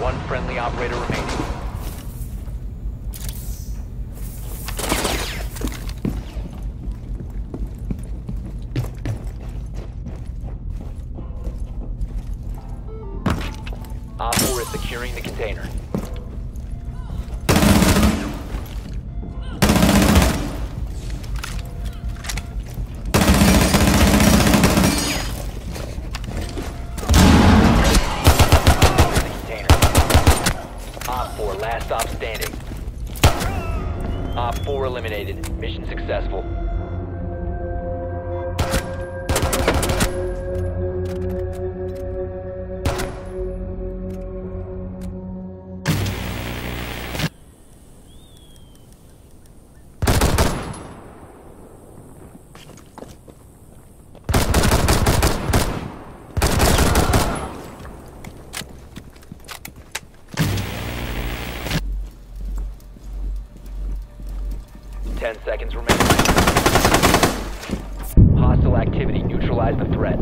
One friendly operator remaining. Op 4 is securing the container. Last stop standing. Op 4 eliminated. Mission successful. Ten seconds remaining. Hostile activity. Neutralize the threat.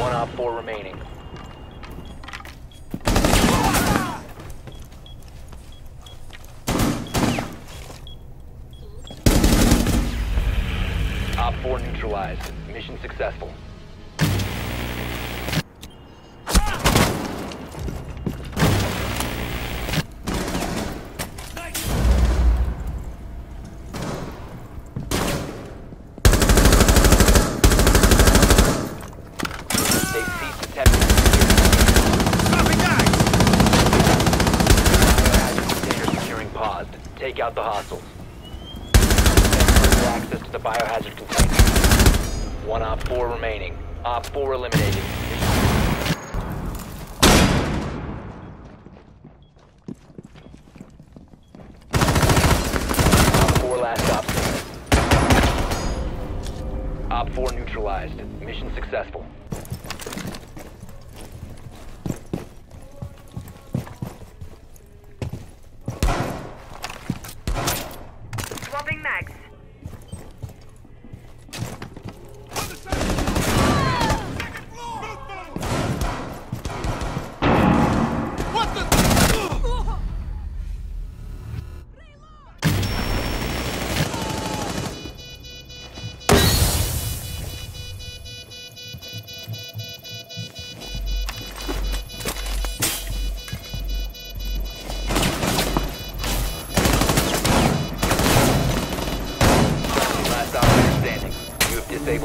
One op four remaining. Op four neutralized. Mission successful. They ceased attempting to Container securing paused. Take out the hostiles. Access to the biohazard container. One op four remaining. Op four eliminated. Op four last op. Op four neutralized. Mission successful.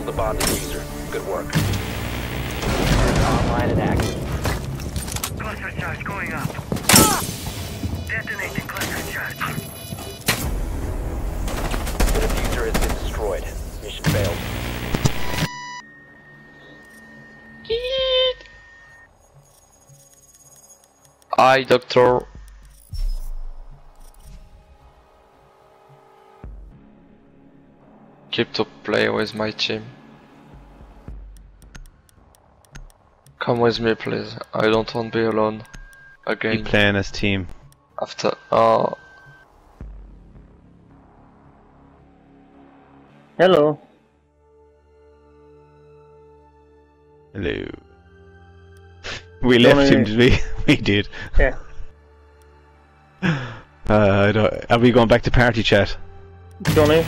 The bomb diffuser. Good work. Online and active. Cluster charge going up. Ah! Detonating cluster charge. The diffuser has been destroyed. Mission failed. Hi, doctor. Keep to play with my team. Come with me, please. I don't want to be alone again. Keep playing as team. After, oh, Hello. Hello. We left him, did we? we did. Yeah. Uh, I don't, are we going back to party chat? Johnny,